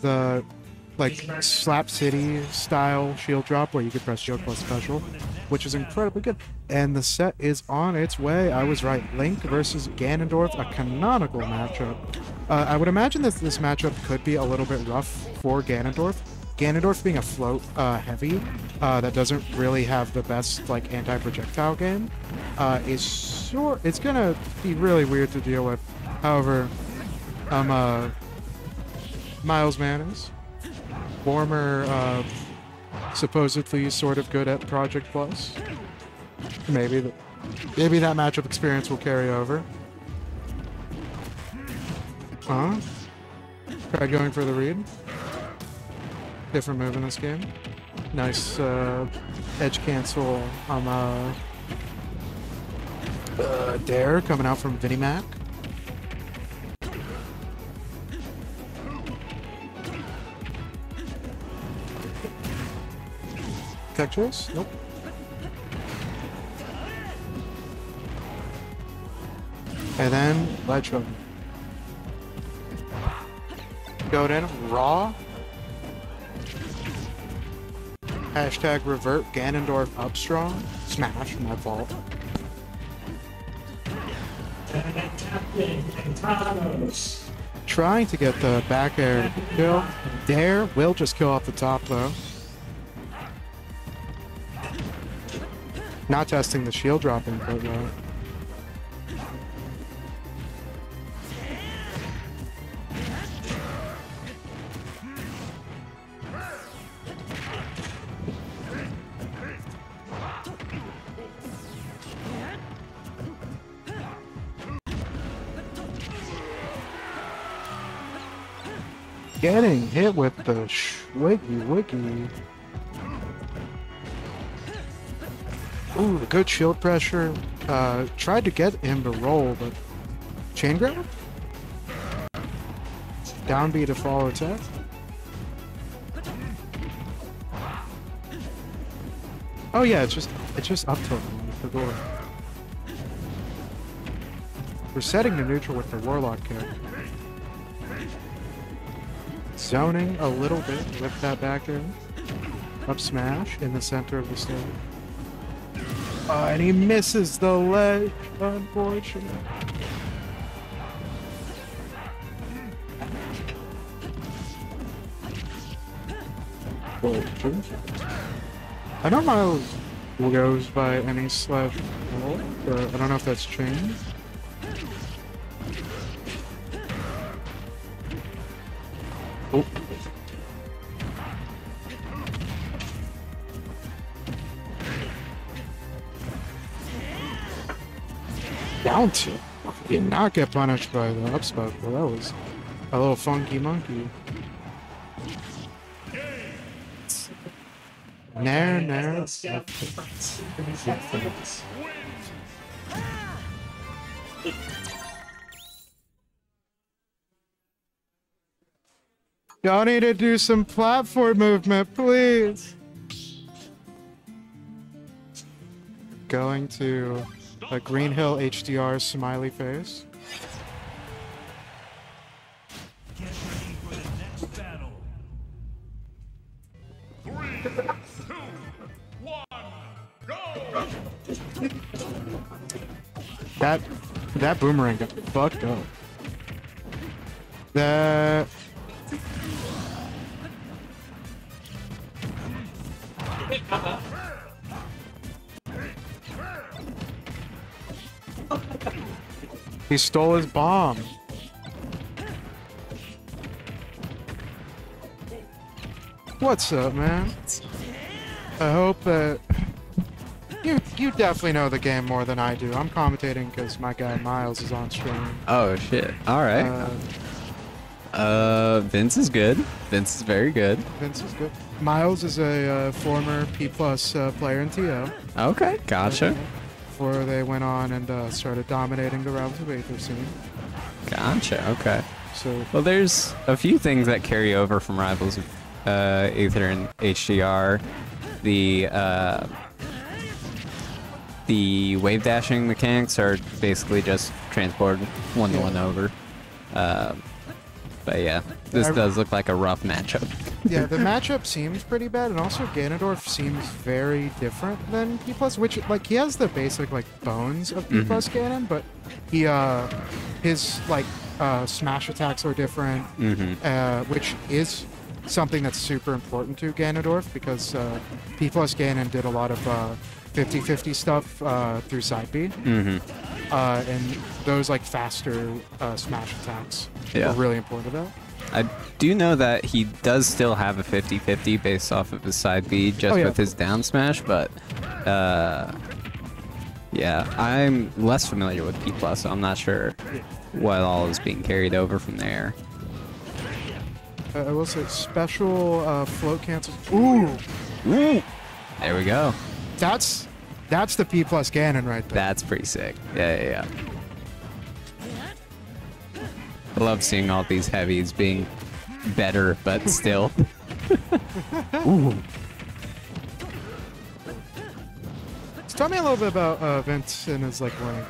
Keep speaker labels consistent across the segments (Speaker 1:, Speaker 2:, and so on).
Speaker 1: the like Slap City style shield drop where you could press shield plus special, which is incredibly good. And the set is on its way. I was right. Link versus Ganondorf, a canonical matchup. Uh, I would imagine that this matchup could be a little bit rough for Ganondorf. Ganondorf being a float uh, heavy uh, that doesn't really have the best like anti-projectile game uh, is sure it's gonna be really weird to deal with. However, I'm uh, Miles Manners, former uh, supposedly sort of good at Project Plus. Maybe maybe that matchup experience will carry over. Huh? Try going for the read. Different move in this game. Nice uh, edge cancel on uh, uh, Dair coming out from Vinnie Mac. Tech? Nope. And then ledge hook. Go in raw. Hashtag revert Ganondorf up strong. Smash, my fault. Trying to get the back air kill. Dair will just kill off the top though. Not testing the shield dropping, input though. Getting hit with the swiggy wiggy. Ooh, good shield pressure. Uh, tried to get him to roll, but chain grab? Down B to follow attack. Oh yeah, it's just it's just up tilt the door. We're setting to neutral with the warlock kick. Zoning a little bit with that back in. Up smash in the center of the stage. Uh, and he misses the ledge, unfortunately. I know Miles goes by any slash but I don't know if that's changed. Down to. Did not get punished by the upspout, but that was a little funky monkey. Nair, nair. Y'all need to do some platform movement, please. Going to a Green Hill HDR smiley face. That that boomerang got fucked up. That He stole his bomb. What's up, man? I hope that you you definitely know the game more than I do. I'm commentating because my guy Miles is on stream.
Speaker 2: Oh shit! All right.
Speaker 1: Uh,
Speaker 2: Uh, Vince is good. Vince is very good.
Speaker 1: Vince is good. Miles is a uh, former P plus uh, player in TO.
Speaker 2: Okay, gotcha,
Speaker 1: Before they went on and uh, started dominating the Rivals of Aether scene.
Speaker 2: gotcha. Okay.
Speaker 1: So
Speaker 2: Well, there's a few things that carry over from Rivals of uh, Aether and HDR. The uh, the wave dashing mechanics are basically just transport one to one over. Uh, but yeah, this
Speaker 1: I-
Speaker 2: does look like a rough matchup.
Speaker 1: yeah, the matchup seems pretty bad, and also Ganondorf seems very different than P plus, which like he has the basic like bones of P
Speaker 2: Mhm.
Speaker 1: plus Ganon, but he uh his like uh smash attacks are different,
Speaker 2: hmm
Speaker 1: uh, which is something that's super important to Ganondorf because uh, P plus Ganon did a lot of uh, 50-50 stuff uh, through side B,
Speaker 2: hmm
Speaker 1: uh, and those like faster uh, smash attacks
Speaker 2: Yeah.
Speaker 1: are really important to that.
Speaker 2: I do know that he does still have a 50-50 based off of his side B just
Speaker 1: Oh, yeah.
Speaker 2: with his down smash, but uh, yeah, I'm less familiar with P plus, so I'm not sure what all is being carried over from there.
Speaker 1: Uh, I will say special uh, float cancels. Ooh,
Speaker 2: There we go.
Speaker 1: that's that's the P plus Ganon right there.
Speaker 2: That's pretty sick. Yeah, yeah, yeah. I love seeing all these heavies being better, but still. Ooh.
Speaker 1: So tell me a little bit about uh, Vince and his like winning.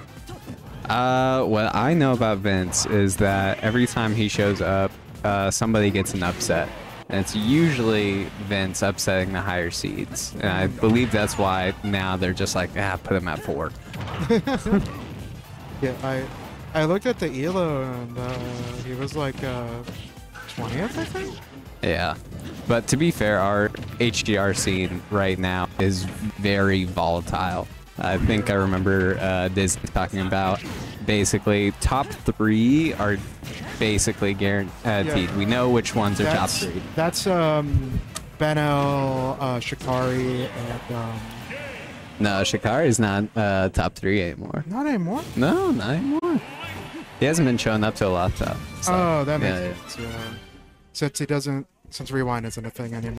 Speaker 2: Uh, what I know about Vince is that every time he shows up, uh, somebody gets an upset. And it's usually Vince upsetting the higher seeds. And I believe that's why now they're just like, ah, put him at four.
Speaker 1: Yeah, I I looked at the Elo and uh, he was like uh, 20th, I think.
Speaker 2: Yeah. But to be fair, our HDR scene right now is very volatile. I think I remember uh, Disney talking about basically top three are basically guaranteed. We know which ones are top three.
Speaker 1: that's um, Ben L, uh, Shikari, and um,
Speaker 2: No, Shikari is not uh, top three anymore.
Speaker 1: not anymore.
Speaker 2: No, not anymore. He hasn't been showing up to a lot though. so,
Speaker 1: oh, that makes
Speaker 2: yeah, yeah.
Speaker 1: sense. Yeah. Since he doesn't, since rewind isn't a thing anymore.